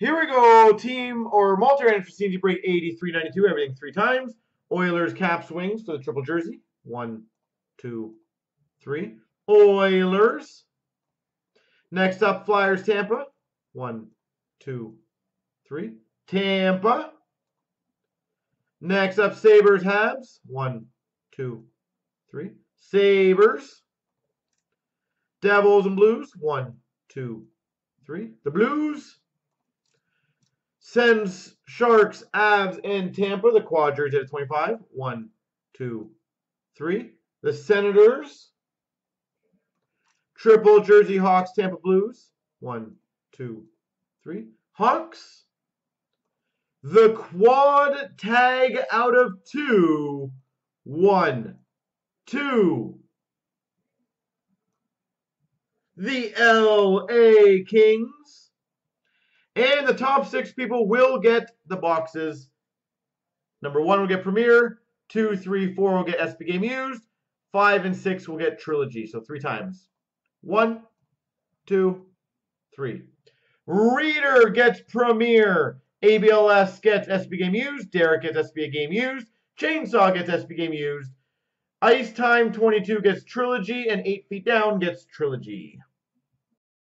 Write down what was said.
Here we go. Team or multi-random for CNC break 8392. Everything three times. Oilers, Caps, Wings for the triple jersey. One, two, three. Oilers. Next up, Flyers, Tampa. One, two, three. Tampa. Next up, Sabres, Habs. One, two, three. Sabres. Devils and Blues. One, two, three. The Blues. Sens Sharks, Avs, and Tampa. The quad jersey at 25. One, two, three. The Senators. Triple jersey Hawks, Tampa Blues. One, two, three. Hawks. The quad tag out of two. One, two. The LA Kings. And the top six people will get the boxes. Number one will get Premier. Two, three, four will get SP Game Used. Five and six will get Trilogy. So three times. One, two, three. Reader gets Premier. ABLS gets SP Game Used. Derek gets SP Game Used. Chainsaw gets SP Game Used. Ice Time 22 gets Trilogy. And 8 Feet Down gets Trilogy.